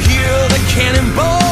hear the cannonball.